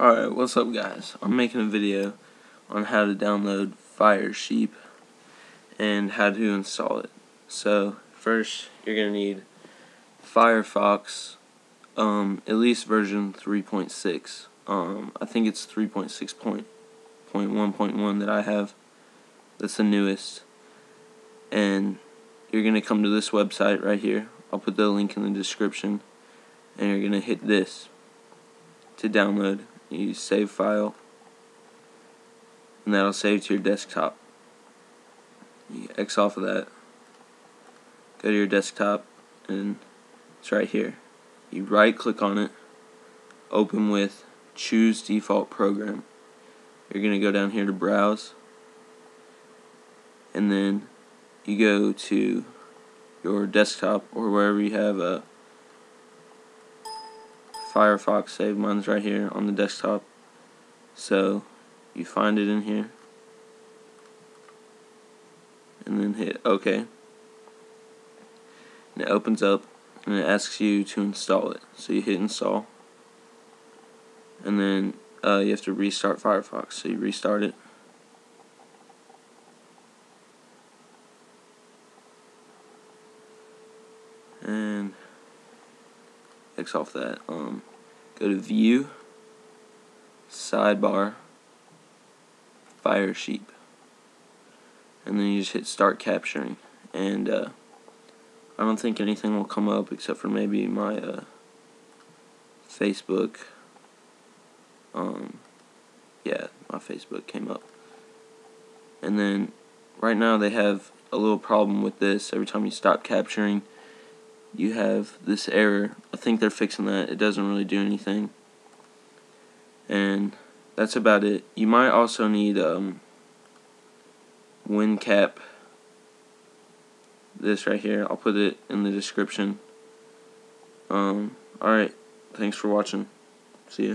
Alright, what's up guys? I'm making a video on how to download Firesheep and how to install it. So, first you're going to need Firefox, um, at least version 3.6. Um, I think it's 3.6.1.1 that I have. That's the newest. And you're going to come to this website right here. I'll put the link in the description. And you're going to hit this to download you save file and that'll save to your desktop. You X off of that go to your desktop and it's right here. You right click on it open with choose default program. You're gonna go down here to browse and then you go to your desktop or wherever you have a Firefox save. Mine's right here on the desktop. So you find it in here. And then hit OK. And it opens up and it asks you to install it. So you hit install. And then uh, you have to restart Firefox. So you restart it. And X off that. Um, go to View, Sidebar, Firesheep, and then you just hit Start Capturing. And uh, I don't think anything will come up except for maybe my uh, Facebook. Um, yeah, my Facebook came up. And then right now they have a little problem with this. Every time you stop capturing, you have this error. I think they're fixing that. It doesn't really do anything. And that's about it. You might also need um, WinCap. This right here. I'll put it in the description. Um, Alright. Thanks for watching. See ya.